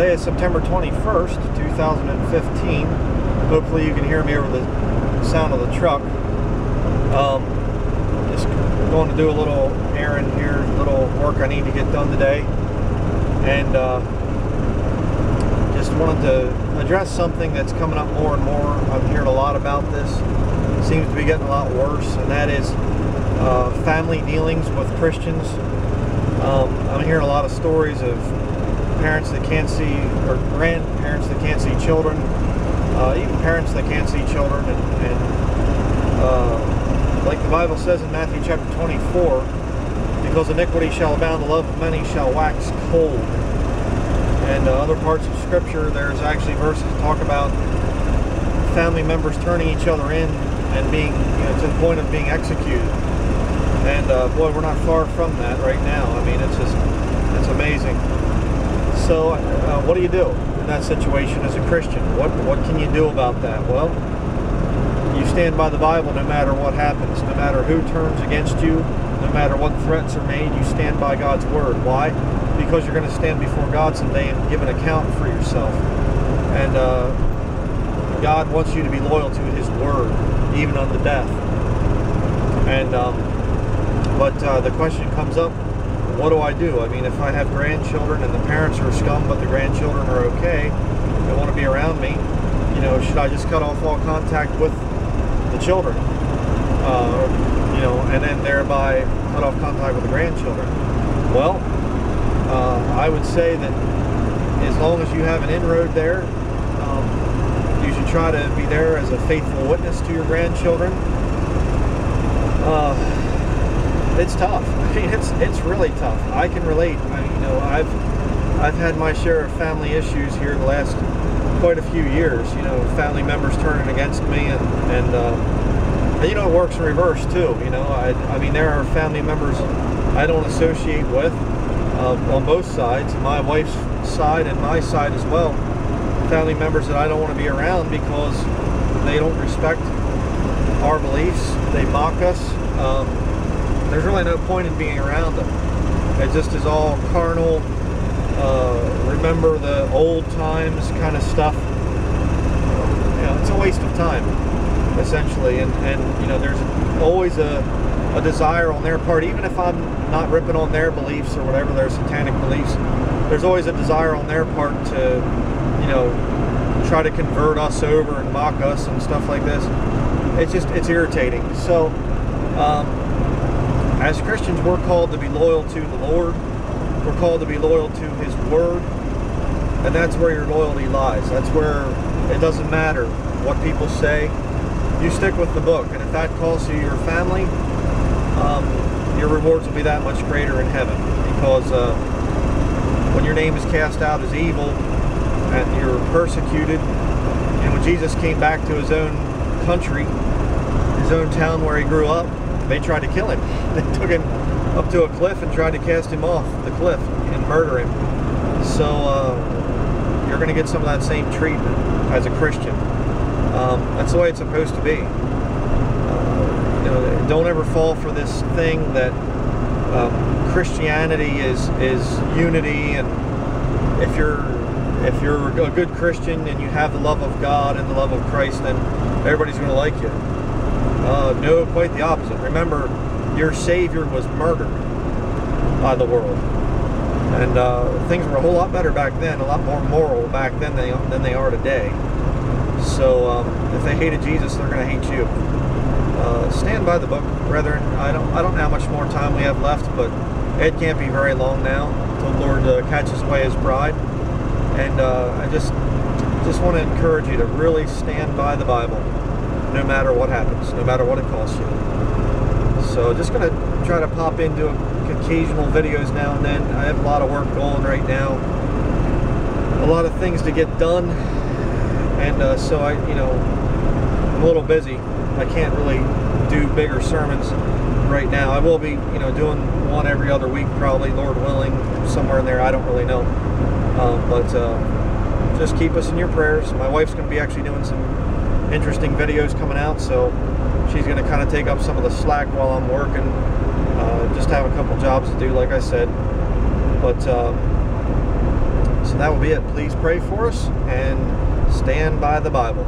Today is September 21st, 2015. Hopefully you can hear me over the sound of the truck. Um, just going to do a little errand here, a little work I need to get done today. And uh, just wanted to address something that's coming up more and more. I've heard a lot about this. It seems to be getting a lot worse, and that is uh, family dealings with Christians. Um, I'm hearing a lot of stories of parents that can't see, or grandparents that can't see children, uh, even parents that can't see children, and, and uh, like the Bible says in Matthew chapter 24, because iniquity shall abound, the love of many shall wax cold. And uh, other parts of Scripture, there's actually verses that talk about family members turning each other in and being, you know, to the point of being executed. And uh, boy, we're not far from that right now. I mean, it's just, it's amazing. So, uh, what do you do in that situation as a Christian? What what can you do about that? Well, you stand by the Bible no matter what happens, no matter who turns against you, no matter what threats are made. You stand by God's word. Why? Because you're going to stand before God someday and give an account for yourself. And uh, God wants you to be loyal to His word, even unto death. And um, but uh, the question comes up what do I do? I mean, if I have grandchildren and the parents are scum, but the grandchildren are okay, they want to be around me, you know, should I just cut off all contact with the children? Uh, you know, and then thereby cut off contact with the grandchildren? Well, uh, I would say that as long as you have an inroad there, um, you should try to be there as a faithful witness to your grandchildren. Uh, it's tough. I mean, it's it's really tough. I can relate. I, you know, I've I've had my share of family issues here the last quite a few years. You know, family members turning against me, and and, uh, and you know, it works in reverse too. You know, I I mean, there are family members I don't associate with uh, on both sides, my wife's side and my side as well. Family members that I don't want to be around because they don't respect our beliefs. They mock us. Um, there's really no point in being around them. It just is all carnal, uh, remember the old times kind of stuff. You know, it's a waste of time, essentially. And, and you know, there's always a, a desire on their part, even if I'm not ripping on their beliefs or whatever, their satanic beliefs, there's always a desire on their part to, you know, try to convert us over and mock us and stuff like this. It's just, it's irritating. So, um, as Christians, we're called to be loyal to the Lord. We're called to be loyal to His Word. And that's where your loyalty lies. That's where it doesn't matter what people say. You stick with the book. And if that calls you your family, um, your rewards will be that much greater in heaven. Because uh, when your name is cast out as evil and you're persecuted, and when Jesus came back to His own country, His own town where He grew up, they tried to kill him. They took him up to a cliff and tried to cast him off the cliff and murder him. So uh, you're going to get some of that same treatment as a Christian. Um, that's the way it's supposed to be. Uh, you know, don't ever fall for this thing that um, Christianity is is unity, and if you're if you're a good Christian and you have the love of God and the love of Christ, then everybody's going to like you. Uh, no, quite the opposite. Remember, your Savior was murdered by the world. And uh, things were a whole lot better back then, a lot more moral back then than they, than they are today. So um, if they hated Jesus, they're going to hate you. Uh, stand by the book, brethren. I don't, I don't know how much more time we have left, but it can't be very long now until the Lord uh, catches away His bride. And uh, I just, just want to encourage you to really stand by the Bible no matter what happens, no matter what it costs you. So just going to try to pop into occasional videos now and then. I have a lot of work going right now. A lot of things to get done. And uh, so I, you know, I'm a little busy. I can't really do bigger sermons right now. I will be, you know, doing one every other week probably, Lord willing, somewhere in there. I don't really know. Um, but uh, just keep us in your prayers. My wife's going to be actually doing some interesting videos coming out, so she's going to kind of take up some of the slack while I'm working. Uh, just have a couple jobs to do, like I said. But uh, so that will be it. Please pray for us and stand by the Bible.